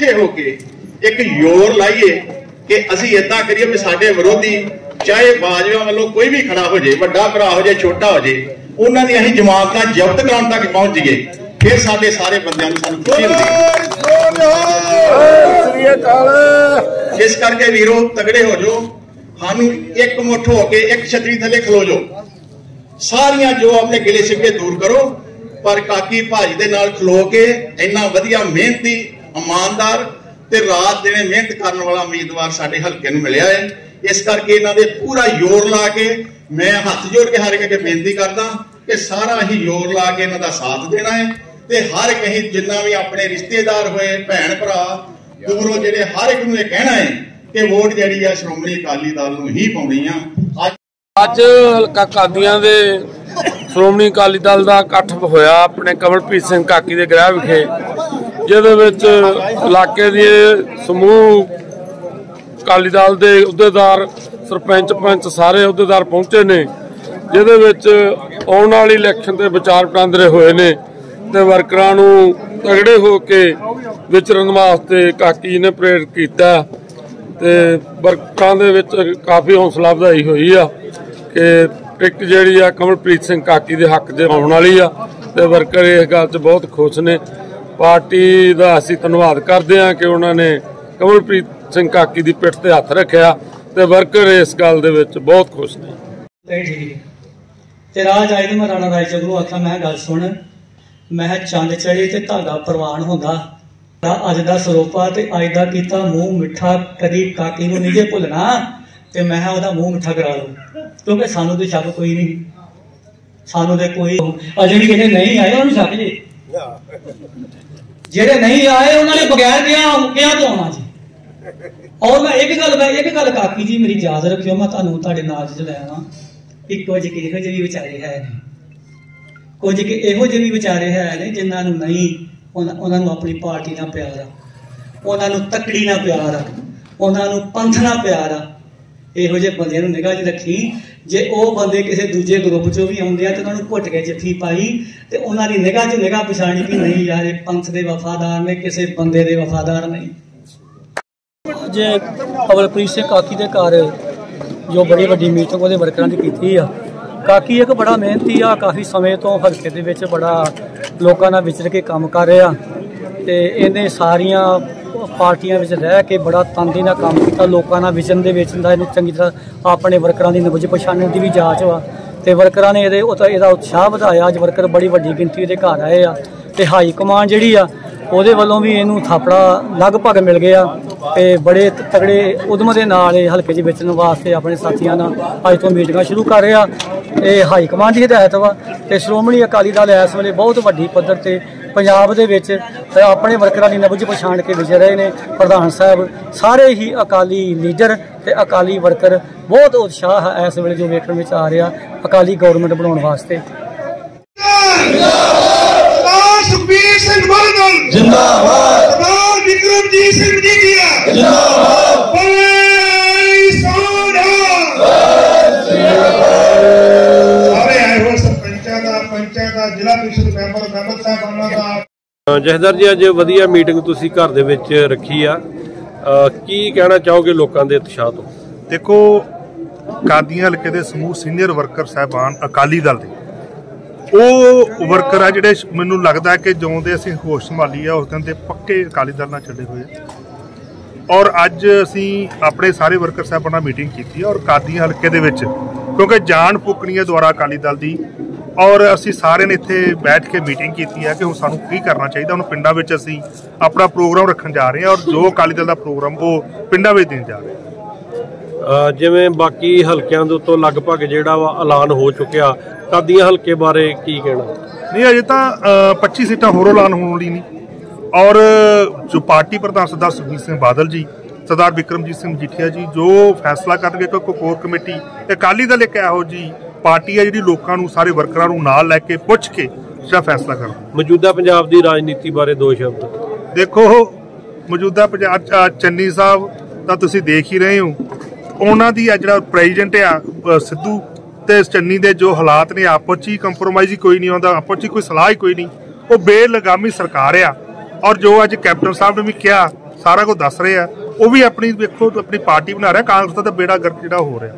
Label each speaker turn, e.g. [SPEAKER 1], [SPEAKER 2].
[SPEAKER 1] ਇਕੱਠੇ ਹੋ ਕੇ ਇੱਕ ਯੋਰ ਲਾਈਏ ਕਿ ਅਸੀਂ ਇਦਾਂ ਕਰੀਏ ਵੀ ਸਾਡੇ ਵਿਰੋਧੀ ਚਾਹੇ ਬਾਜਵਾ ਵੱਲੋਂ ਕੋਈ ਵੀ ਖੜਾ ਹੋ ਜੇ ਵੱਡਾ ਭਰਾ ਹੋ ਜੇ ਛੋਟਾ ਹੋ ਜੇ ਉਹਨਾਂ ਦੀ ਅਸੀਂ ਜਮਾਨਤਾਂ ਜ਼ਬਤ ਕਰਾਉਣ ਤੱਕ ਪਹੁੰਚ ਜਾਈਏ ਫਿਰ ਸਾਡੇ ਸਾਰੇ ਬੰਦਿਆਂ ਨੂੰ ਸਾਨੂੰ ਖੁਸ਼ੀ ਹੁੰਦੀ ਇਸ ਕਰਕੇ ਵੀਰੋ ਤਗੜੇ ਹੋ ਜਾਓ ਸਾਨੂੰ ਇੱਕ ਮੁੱਠ ਹੋ ਕੇ ਇੱਕ ਛਤਰੀ ਥੱਲੇ ਖਲੋ ਜਾਓ। ਸਾਰੀਆਂ ਜੋ ਆਪਣੇ ਗਿਲੇ ਸ਼ਿਕਵੇ ਦੂਰ ਕਰੋ ਪਰ ਕਾਕੀ ਭਾਜੀ ਦੇ ਨਾਲ ਖਲੋ ਕੇ ਇੰਨਾ ਵਧੀਆ ਮਿਹਨਤੀ ਇਮਾਨਦਾਰ ਤੇ ਰਾਤ ਦਿਨੇ ਮਿਹਨਤ ਕਰਨ ਵਾਲਾ ਉਮੀਦਵਾਰ ਸਾਡੇ ਹਲਕੇ ਨੂੰ ਮਿਲਿਆ ਹੈ। ਇਸ ਕਰਕੇ ਇਹਨਾਂ ਦੇ ਪੂਰਾ ਜ਼ੋਰ ਲਾ ਕੇ ਮੈਂ ਹੱਥ ਜੋੜ ਕੇ ਹਰ ਇੱਕ ਅੱਗੇ ਬੇਨਤੀ ਕਰਦਾ ਕਿ ਸਾਰਾ ਹੀ ਜ਼ੋਰ ਲਾ ਕੇ ਇਹਨਾਂ ਦਾ ਸਾਥ ਦੇਣਾ ਹੈ ਤੇ ਹਰ ਇੱਕ ਜਿੰਨਾ ਵੀ ਆਪਣੇ ਰਿਸ਼ਤੇਦਾਰ ਹੋਏ, ਭੈਣ ਭਰਾ, ਦੂਰੋਂ ਜਿਹੜੇ ਹਰ ਇੱਕ ਨੂੰ ਇਹ ਕਹਿਣਾ ਹੈ ਕਿ ਵੋਟ ਜਿਹੜੀ ਆ ਸ਼੍ਰੋਮਣੀ ਅਕਾਲੀ ਦਲ ਨੂੰ ਹੀ ਪਾਉਣੀ ਆ। ਅੱਜ
[SPEAKER 2] ਹਲਕਾ ਕਾਦੀਆਂ ਦੇ ਸ਼੍ਰੋਮਣੀ ਅਕਾਲੀ ਦਲ ਦਾ ਇਕੱਠ ਹੋਇਆ ਆਪਣੇ ਕਮਲਪ੍ਰੀਤ ਸਿੰਘ ਕਾਕੀ ਦੇ ਗ੍ਰਹਿ ਵਿਖੇ। ਜਿਹਦੇ ਵਿੱਚ ਇਲਾਕੇ ਦੇ ਸਮੂਹ ਅਕਾਲੀ ਦਲ ਦੇ ਅਹੁਦੇਦਾਰ, ਸਰਪੰਚ ਪੰਚ ਸਾਰੇ ਅਹੁਦੇਦਾਰ ਪਹੁੰਚੇ ਨੇ, ਜਿਹਦੇ ਵਿੱਚ ਆਉਣ ਵਾਲੀ ਇਲੈਕਸ਼ਨ ਤੇ ਵਿਚਾਰ ਵਟਾਂਦਰੇ ਹੋਏ ਨੇ ਤੇ ਵਰਕਰਾਂ ਨੂੰ ਤਗੜੇ ਹੋ ਕੇ ਵਿਚਰਨ ਵਾਸਤੇ ਕਾਕੀ ਨੇ ਪ੍ਰੇਰਿਤ ਕੀਤਾ ਤੇ ਵਰਕਰਾਂ ਦੇ ਵਿੱਚ ਕਾਫੀ ਹੌਸਲਾ ਵਧਾਈ ਹੋਈ ਆ ਕਿ ਟਿਕਟ ਜਿਹੜੀ ਆ ਕਮਲਪ੍ਰੀਤ ਸਿੰਘ ਕਾਕੀ ਦੇ ਹੱਕ 'ਚ ਆਉਣ ਵਾਲੀ ਆ ਤੇ ਵਰਕਰ ਇਸ ਗੱਲ 'ਚ ਬਹੁਤ ਖੁਸ਼ ਨੇ ਪਾਰਟੀ ਦਾ ਅਸੀਂ ਧੰਨਵਾਦ ਕਰਦੇ ਹਾਂ ਕਿ ਉਹਨਾਂ ਨੇ ਕਮਲਪ੍ਰੀਤ ਸਿੰਘ ਕਾਕੀ ਦੀ ਪਿੱਠ ਤੇ ਹੱਥ ਰੱਖਿਆ ਤੇ ਵਰਕਰ ਇਸ ਗੱਲ ਦੇ ਵਿੱਚ ਬਹੁਤ ਖੁਸ਼ ਨੇ।
[SPEAKER 3] ਤੇ ਠੀਕ ਤੇ ਰਾਜ ਆਏ ਤੇ ਮੈਂ ਰਾਣਾ ਰਾਏ ਆਖਿਆ, ਮੈਂ ਗੱਲ ਸੁਣ। ਮੈਂ ਚੰਦ ਚੜੇ ਤੇ ਧਾਗਾ ਪ੍ਰਵਾਨ ਹੁੰਦਾ। ਤਾਂ ਅੱਜ ਦਾ ਸਰੋਪਾ ਤੇ ਅੱਜ ਦਾ ਕੀਤਾ ਮੂੰਹ ਮਿੱਠਾ ਕਦੀ ਕਾਕੀ ਨੂੰ ਨਹੀਂ ਜੇ ਭੁੱਲਣਾ। ਤੇ ਮੈਂ ਕਿਹਾ, ਉਹਦਾ ਮੂੰਹ ਮਿੱਠਾ ਕਰਾ ਲਓ। ਕਿਉਂਕਿ ਸਾਨੂੰ ਤੇ ਸ਼ੱਕ ਕੋਈ ਨਹੀਂ। ਸਾਨੂੰ ਤੇ ਕੋਈ ਅਜੇ ਵੀ ਜਿਹੜੇ ਨਹੀਂ ਆਏ, ਉਹਨੂੰ ਸ਼ੱਕ ਜੇ। ਜਿਹੜੇ ਨਹੀਂ ਆਏ, ਉਹਨਾਂ ਨੇ ਬਗੈਰ ਗਿਆ ਕਿਹਾ ਤੋਂ ਆਉਣਾ ਜੀ? ਔਰ ਮੈਂ ਇੱਕ ਗੱਲ ਮੈਂ ਇੱਕ ਗੱਲ ਕਾਕੀ ਜੀ, ਮੇਰੀ ਯਾਦ ਰੱਖਿਓ, ਮੈਂ ਤੁਹਾਨੂੰ ਤੁਹਾਡੇ ਨਾਲ ਚ ਆਵਾਂ। ਕਿ ਕੁਝ ਕਿ ਇਹੋ ਜਿਹੇ ਵੀ ਵਿਚਾਰੇ ਹੈ ਨੇ। ਕੁਝ ਕਿ ਇਹੋ ਜਿਹੇ ਵੀ ਵਿਚਾਰੇ ਹੈ ਨੇ ਜਿਨ੍ਹਾਂ ਨੂੰ ਨਹੀਂ ਉਹਨਾਂ ਨੂੰ ਆਪਣੀ ਪਾਰਟੀ ਨਾਲ ਪਿਆਰ ਆ। ਉਹਨਾਂ ਨੂੰ ਤਕੜੀ ਨਾਲ ਪਿਆਰ ਆ। ਉਹਨਾਂ ਨੂੰ ਪੰਥ ਨਾਲ ਪਿਆਰ ਆ। ਇਹੋ ਜਿਹੇ ਬੰਦਿਆਂ ਨੂੰ ਨਿਗਾਹ 'ਚ ਰੱਖੀ। ਜੇ ਉਹ ਬੰਦੇ ਕਿਸੇ ਦੂਜੇ ਗਰੁੱਪ 'ਚੋਂ ਵੀ ਆਉਂਦੇ ਆ ਤੇ ਉਹਨਾਂ ਨੂੰ ਘੁੱਟ ਕੇ ਜੱਫੀ ਪਾਈ ਤੇ ਉਹਨਾਂ ਦੀ ਨਿਗਾਹ 'ਚ ਨਿਗਾਹ ਪਛਾਣੀ ਕਿ ਨਹੀਂ ਯਾਰ ਇਹ ਪੰਥ ਦੇ ਵਫਾਦਾਰ ਨੇ, ਕਿਸੇ ਬੰਦੇ ਦੇ ਵਫਾਦਾਰ ਨਹੀਂ। ਜੇ ਅਵਲਪ੍ਰੀਤ ਸਿੰਘ ਕਾਕੀ ਦੇ ਘਰ ਜੋ ਬੜੀ ਵੱਡੀ ਮੀਟਿੰਗ ਉਹਦੇ ਵਰਕਰਾਂ ਦੀ ਕੀਤੀ ਆ, ਕਾਕੀ ਇੱਕ ਬੜਾ ਮਿਹਨਤੀ ਆ, ਕਾਫੀ ਸਮੇਂ ਤੋਂ ਹਲਕੇ ਦੇ ਵਿੱਚ ਬੜਾ ਲੋਕਾਂ ਨਾਲ ਵਿਚਰ ਕੇ ਕੰਮ ਕਰ ਰਿਹਾ। ਤੇ ਇਹਨੇ ਸਾਰੀਆਂ ਪਾਰਟੀਆਂ ਵਿੱਚ ਰਹਿ ਕੇ ਬੜਾ ਤਨਦੀ ਨਾਲ ਕੰਮ ਕੀਤਾ, ਲੋਕਾਂ ਨਾਲ ਵਿਚਰਨ ਦੇ ਵੇਚਣ ਦਾ ਇਹਨੂੰ ਚੰਗੀ ਤਰ੍ਹਾਂ ਆਪਣੇ ਵਰਕਰਾਂ ਦੀ ਨਬਜ ਪਛਾਣਨ ਦੀ ਵੀ ਜਾਂਚ ਵਾ। ਤੇ ਵਰਕਰਾਂ ਨੇ ਇਹਦੇ ਉਹ ਇਹਦਾ ਉਤਸ਼ਾਹ ਵਧਾਇਆ, ਅੱਜ ਵਰਕਰ ਬੜੀ ਵੱਡੀ ਗਿਣਤੀ ਦੇ ਘਰ ਆਏ ਆ। ਤੇ ਹਾਈ ਕਮਾਂਡ ਜਿਹੜੀ ਆ, ਉਹਦੇ ਵੱਲੋਂ ਵੀ ਇਹਨੂੰ ਥਾਪੜਾ ਲਗਭਗ ਮਿਲ ਗਿਆ ਤੇ ਬੜੇ ਤਗੜੇ ਉਦਮ ਦੇ ਨਾਲ ਇਹ ਹਲਕੇ 'ਚ ਵੇਚਣ ਵਾਸਤੇ ਆਪਣੇ ਸਾਥੀਆਂ ਨਾਲ ਅੱਜ ਤੋਂ ਮੀਟਿੰਗਾਂ ਸ਼ੁਰੂ ਕਰ ਰਿਹਾ। ਇਹ ਹਾਈ ਕਮਾਂਡ ਦੀ ਹਦਾਇਤ ਵਾ ਤੇ ਸ਼੍ਰੋਮਣੀ ਅਕਾਲੀ ਦਲ ਇਸ ਵੇਲੇ ਬਹੁਤ ਵੱਡੀ ਪੱਧਰ ਤੇ ਪੰਜਾਬ ਦੇ ਵਿੱਚ ਆਪਣੇ ਵਰਕਰਾਂ ਦੀ ਨਬਜ ਪਛਾਣ ਕੇ ਵਿਚਰ ਰਹੇ ਨੇ ਪ੍ਰਧਾਨ ਸਾਹਿਬ। ਸਾਰੇ ਹੀ ਅਕਾਲੀ ਲੀਡਰ ਤੇ ਅਕਾਲੀ ਵਰਕਰ ਬਹੁਤ ਉਤਸ਼ਾਹ ਹੈ ਇਸ ਵੇਲੇ ਜੋ ਵੇਖਣ ਵਿੱਚ ਆ ਰਿਹਾ, ਅਕਾਲੀ ਗਵਰਨਮੈਂਟ ਬਣਾਉਣ ਵਾਸਤੇ।
[SPEAKER 4] ਜਿੰਦਾਬਾਦ ਸਰਦਾਰ ਵਿਕਰਮਜੀਤ ਸਿੰਘ ਜੀ ਦੀਆਂ ਜਿੰਦਾਬਾਦ ਬੋਲੇ ਸੋਨਾ ਸਾਰੇ ਆਏ ਹੋਏ ਸਰਪੰਚਾਂ ਦਾ ਪੰਚਾਇਤ ਦਾ ਜ਼ਿਲ੍ਹਾ ਪ੍ਰੀਸ਼ਦ ਮੈਂਬਰ ਮੈਂਬਰ ਸਾਹਿਬਾਨਾਂ ਦਾ
[SPEAKER 2] ਜਹਦਰ ਜੀ ਅੱਜ ਵਧੀਆ ਮੀਟਿੰਗ ਤੁਸੀਂ ਘਰ ਦੇ ਵਿੱਚ ਰੱਖੀ ਆ। ਕੀ ਕਹਿਣਾ ਚਾਹੋਗੇ ਲੋਕਾਂ ਦੇ ਉਤਸ਼ਾਹ ਤੋਂ?
[SPEAKER 5] ਦੇਖੋ ਕਾਦੀਆਂ ਹਲਕੇ ਦੇ ਸਮੂਹ ਸੀਨੀਅਰ ਵਰਕਰ ਸਹਿਬਾਨ ਅਕਾਲੀ ਦਲ ਦੇ। ਉਹ ਵਰਕਰ ਆ ਜਿਹੜੇ ਮੈਨੂੰ ਲੱਗਦਾ ਹੈ ਕਿ ਜਿਉਂ ਦੇ ਅਸੀਂ ਹੋਸ਼ ਸੰਭਾਲੀ ਆ ਉਸ ਦਿਨ ਦੇ ਪੱਕੇ ਅਕਾਲੀ ਦਲ ਨਾਲ ਚੱਲੇ ਹੋਏ ਆ। ਔਰ ਅੱਜ ਅਸੀਂ ਆਪਣੇ ਸਾਰੇ ਵਰਕਰ ਸਾਹਿਬਾਨ ਨਾਲ ਮੀਟਿੰਗ ਕੀਤੀ ਔਰ ਕਾਦੀਆਂ ਹਲਕੇ ਦੇ ਵਿੱਚ ਕਿਉਂਕਿ ਜਾਨ ਫੂਕਣੀ ਹੈ ਦੁਆਰਾ ਅਕਾਲੀ ਦਲ ਦੀ ਔਰ ਅਸੀਂ ਸਾਰਿਆਂ ਨੇ ਇੱਥੇ ਬੈਠ ਕੇ ਮੀਟਿੰਗ ਕੀਤੀ ਹੈ ਕਿ ਹੁਣ ਸਾਨੂੰ ਕੀ ਕਰਨਾ ਚਾਹੀਦਾ। ਹੁਣ ਪਿੰਡਾਂ ਵਿੱਚ ਅਸੀਂ ਆਪਣਾ ਪ੍ਰੋਗਰਾਮ ਰੱਖਣ ਜਾ ਰਹੇ ਹਾਂ ਔਰ ਜੋ ਅਕਾਲੀ ਦਲ ਦਾ ਪ੍ਰੋਗਰਾਮ ਉਹ ਪਿੰਡਾਂ ਵਿੱਚ ਦੇਣ ਜਾ ਰਹੇ ਹਾਂ।
[SPEAKER 2] ਜਿਵੇਂ ਬਾਕੀ ਹਲਕਿਆਂ ਦੇ ਉੱਤੋਂ ਲਗਭਗ ਜਿਹੜਾ ਵਾ ਐਲਾਨ ਹੋ ਚੁੱਕਿਆ ਕਾਦੀਆਂ ਹਲਕੇ ਬਾਰੇ ਕੀ ਕਹਿਣਾ?
[SPEAKER 5] ਨਹੀਂ ਅਜੇ ਤਾਂ ਅ, 25 ਸੀਟਾਂ ਹੋਰ ਐਲਾਨ ਹੋਣ ਲਈ ਨਹੀਂ। ਔਰ ਜੋ ਪਾਰਟੀ ਪ੍ਰਧਾਨ ਸਰਦਾਰ ਸੁਖਬੀਰ ਸਿੰਘ ਬਾਦਲ ਜੀ ਸਰਦਾਰ ਵਿਕਰਮਜੀਤ ਸਿੰਘ ਮਜੀਠੀਆ ਜੀ ਜੋ ਫੈਸਲਾ ਕਰਨਗੇ ਕਿ ਕੋਈ ਕੋਰ ਕਮੇਟੀ ਤੇ ਅਕਾਲੀ ਦਲ ਇੱਕ ਇਹੋ ਜੀ ਪਾਰਟੀ ਹੈ ਜਿਹੜੀ ਲੋਕਾਂ ਨੂੰ ਸਾਰੇ ਵਰਕਰਾਂ ਨੂੰ ਨਾਲ ਲੈ ਕੇ ਪੁੱਛ ਕੇ ਜਿਹੜਾ ਫੈਸਲਾ ਕਰਨਾ।
[SPEAKER 2] ਮੌਜੂਦਾ ਪੰਜਾਬ ਦੀ ਰਾਜਨੀਤੀ ਬਾਰੇ ਦੋ ਸ਼ਬਦ।
[SPEAKER 5] ਦੇਖੋ ਮੌਜੂਦਾ ਪੰਜਾਬ ਚੰਨੀ ਸਾਹਿਬ ਤਾਂ ਤੁਸੀਂ ਦੇਖ ਹੀ ਰਹੇ ਹੋ। ਉਹਨਾਂ ਦੀ ਆ ਜਿਹੜਾ ਪ੍ਰੈਜ਼ੀਡੈਂਟ ਆ ਸਿੱਧੂ ਤੇ ਚੰਨੀ ਦੇ ਜੋ ਹਾਲਾਤ ਨੇ ਆਪਸ 'ਚ ਹੀ ਕੰਪਰੋਮਾਈਜ਼ ਹੀ ਕੋਈ ਨਹੀਂ ਆਉਂਦਾ ਆਪਸ 'ਚ ਹੀ ਕੋਈ ਸਲਾਹ ਹੀ ਕੋਈ ਨਹੀਂ। ਉਹ ਬੇਲਗਾਮੀ ਸਰਕਾਰ ਆ। ਔਰ ਜੋ ਅੱਜ ਕੈਪਟਨ ਸਾਹਿਬ ਨੇ ਵੀ ਕਿਹਾ ਸਾਰਾ ਕੁਝ ਦੱਸ ਰਹੇ ਆ। ਉਹ ਵੀ ਆਪਣੀ ਵੇਖੋ ਆਪਣੀ ਪਾਰਟੀ ਬਣਾ ਰਿਹਾ ਕਾਂਗਰਸ ਦਾ ਤਾਂ ਬੇੜਾ ਗਰਕ ਜਿਹੜਾ ਹੋ ਰਿਹਾ।